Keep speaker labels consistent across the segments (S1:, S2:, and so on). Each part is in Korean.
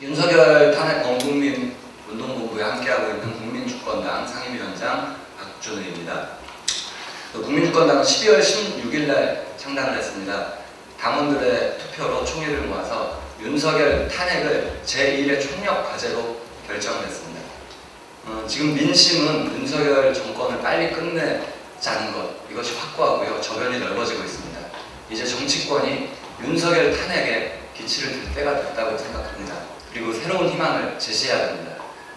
S1: 윤석열 탄핵 범국민 운동본부에 함께하고 있는 국민주권당 상임위원장 박준우입니다. 그 국민주권당은 12월 16일 날 창단을 했습니다. 당원들의 투표로 총의를 모아서 윤석열 탄핵을 제1의 총력 과제로 결정을 했습니다. 어, 지금 민심은 윤석열 정권을 빨리 끝내자는 것 이것이 확고하고요. 저변이 넓어지고 있습니다. 이제 정치권이 윤석열 탄핵에 기치를 들 때가 됐다고 생각합니다. 그리고 새로운 희망을 제시해야 됩니다.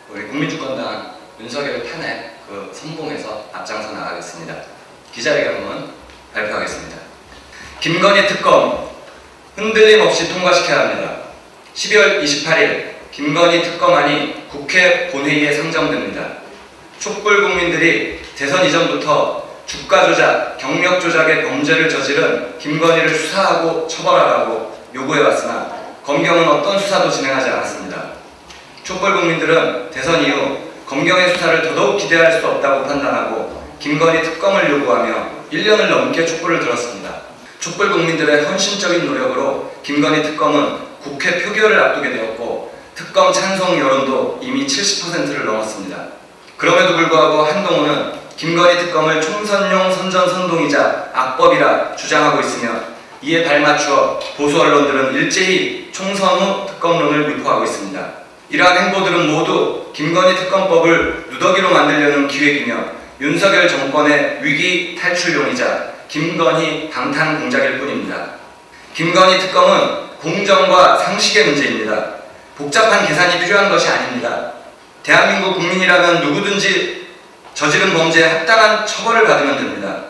S1: 우리 국민주권당 윤석열 탄핵 그 선봉에서 앞장서 나가겠습니다. 기자회견문 발표하겠습니다. 김건희 특검 흔들림 없이 통과시켜야 합니다. 12월 28일 김건희 특검안이 국회 본회의에 상정됩니다. 촛불 국민들이 대선 이전부터 주가 조작, 경력 조작의 범죄를 저지른 김건희를 수사하고 처벌하라고 요구해왔으나 검경은 어떤 수사도 진행하지 않았습니다. 촛불 국민들은 대선 이후 검경의 수사를 더더욱 기대할 수 없다고 판단하고 김건희 특검을 요구하며 1년을 넘게 촛불을 들었습니다. 촛불 국민들의 헌신적인 노력으로 김건희 특검은 국회 표결을 앞두게 되었고 특검 찬성 여론도 이미 70%를 넘었습니다. 그럼에도 불구하고 한동훈은 김건희 특검을 총선용 선전선동이자 악법이라 주장하고 있으며 이에 발맞추어 보수 언론들은 일제히 후 특검론을 유포하고 있습니다. 이러한 행보들은 모두 김건희 특검법을 누더기로 만들려는 기획이며 윤석열 정권의 위기 탈출용이자 김건희 방탄 공작일 뿐입니다. 김건희 특검은 공정과 상식의 문제입니다. 복잡한 계산이 필요한 것이 아닙니다. 대한민국 국민이라면 누구든지 저지른 범죄에 합당한 처벌을 받으면 됩니다.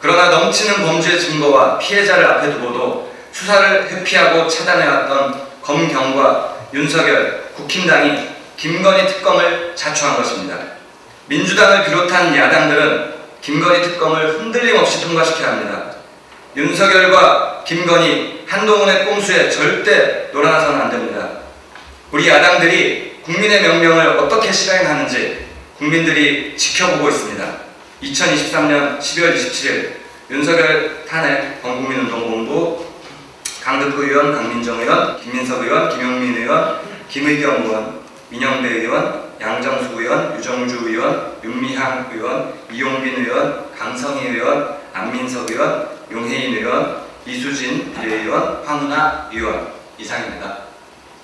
S1: 그러나 넘치는 범죄 증거와 피해자를 앞에 두고도 수사를 회피하고 차단해왔던 검경과 윤석열, 국힘당이 김건희 특검을 자초한 것입니다. 민주당을 비롯한 야당들은 김건희 특검을 흔들림 없이 통과시켜야 합니다. 윤석열과 김건희, 한동훈의 꼼수에 절대 놀아나서는 안 됩니다. 우리 야당들이 국민의 명령을 어떻게 실행하는지 국민들이 지켜보고 있습니다. 2023년 12월 27일 윤석열 탄핵 강득구 의원, 강민정 의원, 김민석 의원, 김용민 의원, 김의경 의원, 민영배 의원, 양정수 의원, 유정주 의원, 윤미향 의원, 이용빈 의원, 강성희 의원, 안민석 의원, 용혜인 의원, 이수진 비례의원, 황은하 의원 이상입니다.